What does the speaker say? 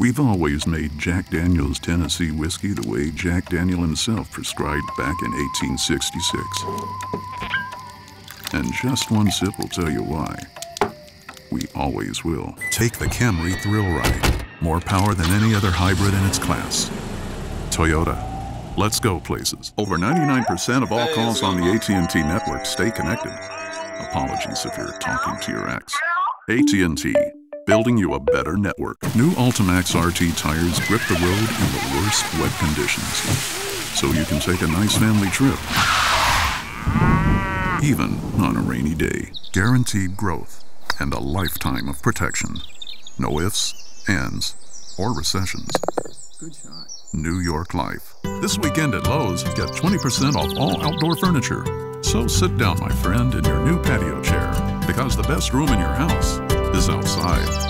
We've always made Jack Daniel's Tennessee whiskey the way Jack Daniel himself prescribed back in 1866. And just one sip will tell you why. We always will. Take the Camry Thrill Ride. More power than any other hybrid in its class. Toyota. Let's go places. Over 99% of all calls on the AT&T network stay connected. Apologies if you're talking to your ex. AT&T building you a better network. New Ultimax RT tires grip the road in the worst wet conditions, so you can take a nice family trip, even on a rainy day. Guaranteed growth and a lifetime of protection. No ifs, ands, or recessions. Good shot. New York Life. This weekend at Lowe's, get 20% off all outdoor furniture. So sit down, my friend, in your new patio chair, because the best room in your house is outside.